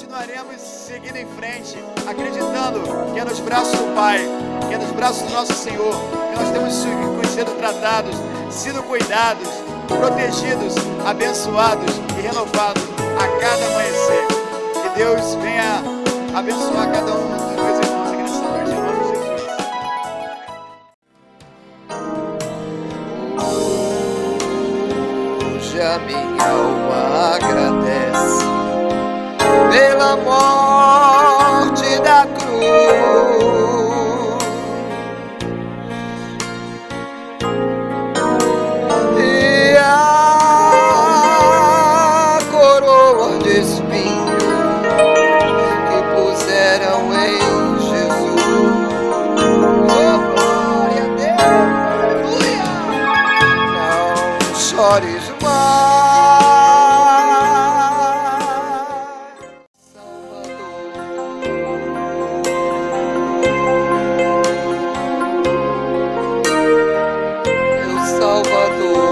continuaremos seguindo em frente, acreditando que é nos braços do Pai, que é nos braços do nosso Senhor, que nós temos sido tratados, sido cuidados, protegidos, abençoados e renovados a cada amanhecer. Que Deus venha abençoar cada um dos meus irmãos aqui nessa noite, em nome de a minha alma agradece pela morte da cruz. E a coroa de espinhos que puseram em Jesus. Glória. Não chores mais. tú.